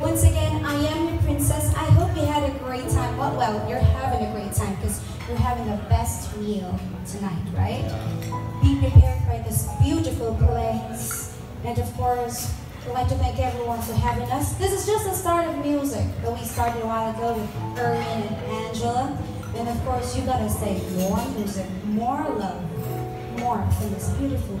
Once again, I am your princess. I hope you had a great time. Well, well you're having a great time because you're having the best meal tonight, right? Be prepared for this beautiful place. And of course, we'd like to thank everyone for having us. This is just the start of music that we started a while ago with Erwin and Angela. And of course, you gotta say more music, more love, more from this beautiful